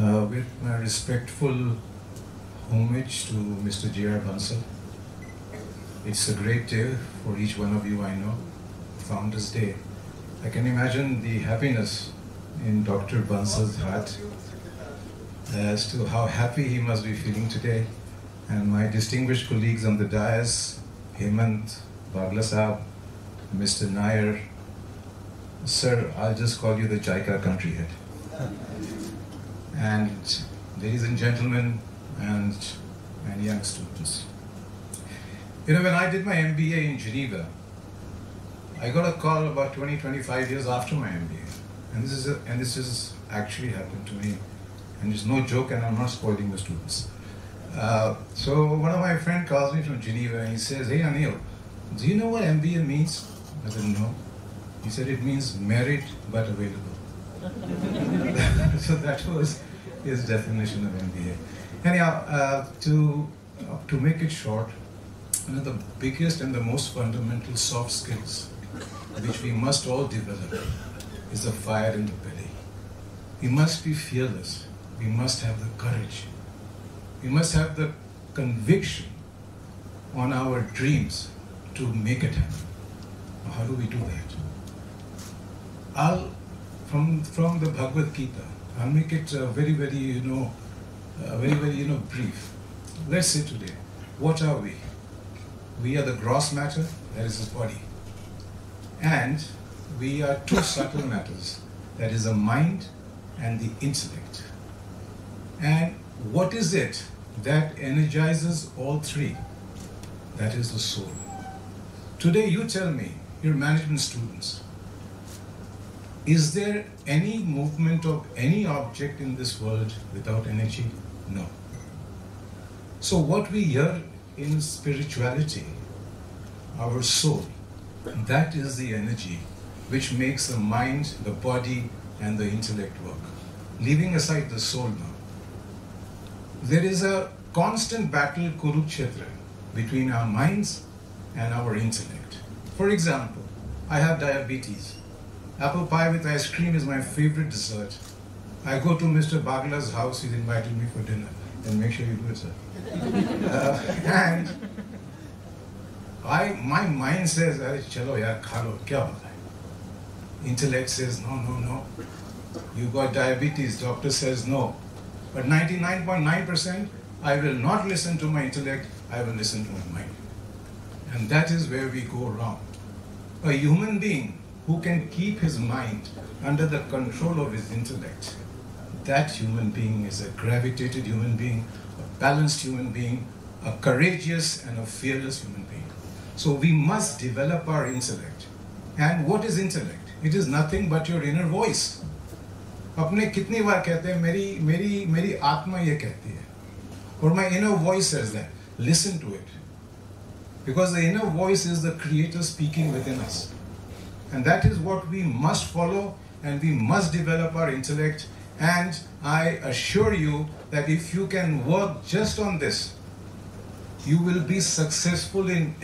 Uh, with my respectful homage to Mr. J.R. Bansal. It's a great day for each one of you I know, Founders Day. I can imagine the happiness in Dr. Bansal's heart as to how happy he must be feeling today. And my distinguished colleagues on the dais, Hemant, Bagla Saab, Mr. Nair, Sir, I'll just call you the JICA country head. And ladies and gentlemen, and, and young students. You know, when I did my MBA in Geneva, I got a call about 20, 25 years after my MBA. And this is, a, and this has actually happened to me. And it's no joke, and I'm not spoiling the students. Uh, so one of my friend calls me from Geneva and he says, Hey Anil, do you know what MBA means? I said, No. He said, It means merit but available. so that was his definition of MBA. Anyhow, uh, to, uh, to make it short, one of the biggest and the most fundamental soft skills which we must all develop is the fire in the belly. We must be fearless. We must have the courage. We must have the conviction on our dreams to make it happen. How do we do that? I'll, from, from the Bhagavad Gita, I'll make it uh, very, very, you know, uh, very, very, you know, brief. Let's say today, what are we? We are the gross matter, that is the body. And we are two subtle matters, that is the mind and the intellect. And what is it that energizes all three? That is the soul. Today, you tell me, you're management students, is there any movement of any object in this world without energy? No. So, what we hear in spirituality, our soul, that is the energy which makes the mind, the body, and the intellect work. Leaving aside the soul now, there is a constant battle, Kurukshetra, between our minds and our intellect. For example, I have diabetes. Apple pie with ice cream is my favorite dessert. I go to Mr. Bagla's house, he's invited me for dinner. And make sure you do it, sir. Uh, and I, my mind says, chalo yaar, khalo, kya hota hai? Intellect says, no, no, no. You got diabetes, doctor says no. But 99.9%, I will not listen to my intellect, I will listen to my mind. And that is where we go wrong. A human being who can keep his mind under the control of his intellect, that human being is a gravitated human being, a balanced human being, a courageous and a fearless human being. So we must develop our intellect. And what is intellect? It is nothing but your inner voice. अपने कितनी बार कहते हैं मेरी मेरी मेरी आत्मा ये कहती है और my inner voice says that listen to it because the inner voice is the creator speaking within us and that is what we must follow and we must develop our intellect. And i assure you that if you can work just on this you will be successful in